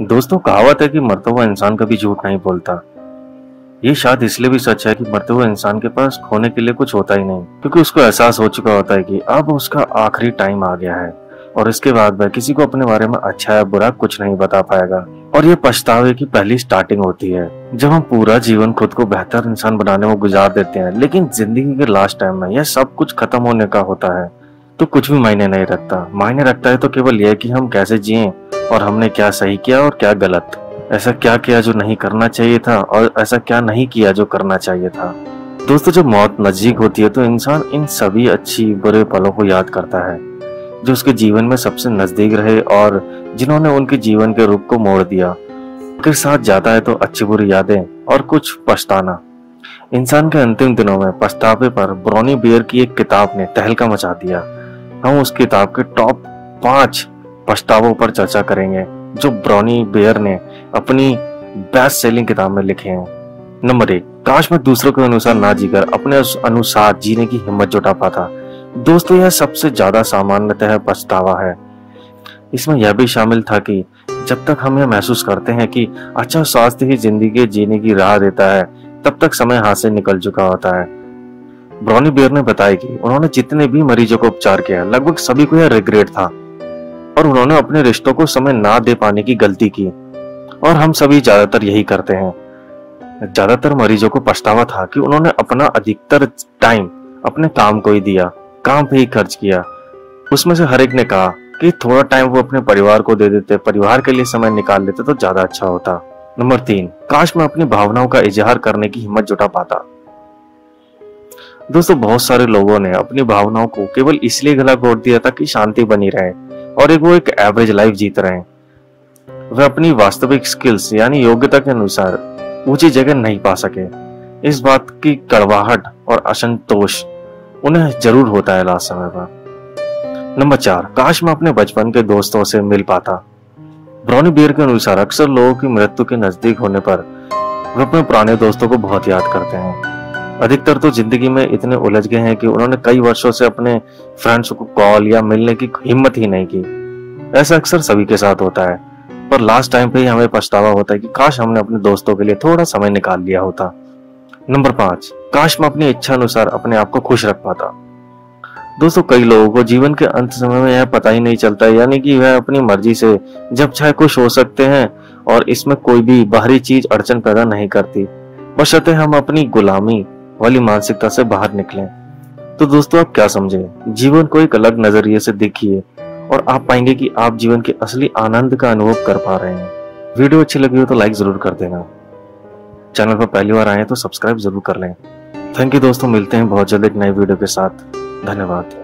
दोस्तों, कहावत है कि मरता हुआ इंसान कभी झूठ नहीं बोलता। ये शायद इसलिए भी सच है कि मरते हुए इंसान के पास खोने के लिए कुछ होता ही नहीं, क्योंकि उसको एहसास हो चुका होता है कि अब उसका आखिरी टाइम आ गया है, और इसके बाद वह किसी को अपने बारे में अच्छा या बुरा कुछ नहीं बता पाएगा। और ये पछतावे की पहली स्टार्टिंग होती है, जब हम पूरा जीवन खुद को बेहतर इंसान बनाने में गुजार देते हैं, लेकिन ज़िंदगी के लास्ट टाइम में यह सब कुछ खत्म होने का होता है तो कुछ भी मायने नहीं रखता। मायने रखता है तो केवल यह कि हम कैसे जिए और हमने क्या सही किया और क्या गलत। ऐसा क्या किया जो नहीं करना चाहिए था और ऐसा क्या नहीं किया जो करना चाहिए था? दोस्तों, जब मौत नज़दीक होती है तो इंसान इन सभी अच्छी, बुरे पलों को याद करता है, जो उसके जीवन में सबसे नज़दीक रहे और जिन्होंने उनके जीवन के रूप को मोड़ दिया। के साथ जाता है तो अच्छी बुरी यादें और कुछ पछताना। इंसान के अंतिम दिनों में पछतावे पर ब्रोनी बियर की एक किताब ने तहलका मचा दिया। हम उस किताब के टॉप पाँच पछतावों पर चर्चा करेंगे, जो ब्रॉनी बेयर ने अपनी बेस्ट सेलिंग किताब में लिखे हैं। नंबर एक, काश मैं दूसरों के अनुसार ना जीकर अपने अनुसार जीने की हिम्मत जुटा पाता। दोस्तों, यह सबसे ज़्यादा सामान्यतः पछतावा है। इसमें यह भी शामिल था कि जब तक हम यह महसूस करते हैं कि अच्छा स्वास्थ्य ही ज़िंदगी जीने की राह देता है, तब तक समय हाथ से निकल चुका होता है। ब्रॉनी बेयर ने बताया कि उन्होंने जितने भी मरीजों को उपचार किया, लगभग सभी को यह रिग्रेट था। और उन्होंने अपने रिश्तों को समय ना दे पाने की गलती की। और हम सभी ज़्यादातर यही करते हैं। ज़्यादातर मरीजों को पछतावा था कि उन्होंने अपना अधिकतर टाइम अपने काम को ही दिया, काम पे ही खर्च किया। उसमें से हर एक ने कहा कि थोड़ा टाइम वो अपने परिवार को दे देते, परिवार के लिए समय निकाल लेते तो ज़्यादा अच्छा होता। नंबर तीन, काश मैं अपनी भावनाओं का इजहार करने की हिम्मत जुटा पाता। दोस्तों, बहुत सारे लोगों ने अपनी भावनाओं को केवल इसलिए गला घोट दिया था कि शांति बनी रहे। और एक वो एक एवरेज लाइफ जीत रहे हैं। वे अपनी वास्तविक स्किल्स यानी योग्यता के अनुसार ऊँची जगह नहीं पा सके। इस बात की कड़वाहट और असंतोष उन्हें ज़रूर होता है लास्ट समय पर। नंबर चार, काश मैं अपने बचपन के दोस्तों से मिल पाता। ब्रॉनी बियर के अनुसार अक्सर लोगों की मृत्यु के नज़दीक होने पर वे अपने पुराने दोस्तों को बहुत याद करते हैं। अधिकतर तो ज़िंदगी में इतने उलझ गए हैं कि उन्होंने कई वर्षों से अपने फ्रेंड्स को कॉल या मिलने की हिम्मत ही नहीं की। ऐसा अक्सर सभी के साथ होता है। पर लास्ट टाइम पे ही हमें पछतावा होता है कि काश हमने अपने दोस्तों के लिए थोड़ा समय निकाल लिया होता। नंबर पाँच, काश मैं अपनी इच्छा अनुसार अपने आप को खुश रख पाता। दोस्तों, कई लोगों को जीवन के अंत समय में यह पता ही नहीं चलता, यानी कि वह अपनी मर्ज़ी से जब चाहे खुश हो सकते हैं और इसमें कोई भी बाहरी चीज़ अड़चन पैदा नहीं करती। बशर्ते हम अपनी गुलामी वाली मानसिकता से बाहर निकले। तो दोस्तों, आप क्या समझे? जीवन को एक अलग नज़रिए से देखिए और आप पाएँगे कि आप जीवन के असली आनंद का अनुभव कर पा रहे हैं। वीडियो अच्छी लगी हो तो लाइक ज़रूर कर देना। चैनल पर पहली बार आए तो सब्सक्राइब ज़रूर कर लें। थैंक यू दोस्तों, मिलते हैं बहुत जल्द एक नए वीडियो के साथ। धन्यवाद।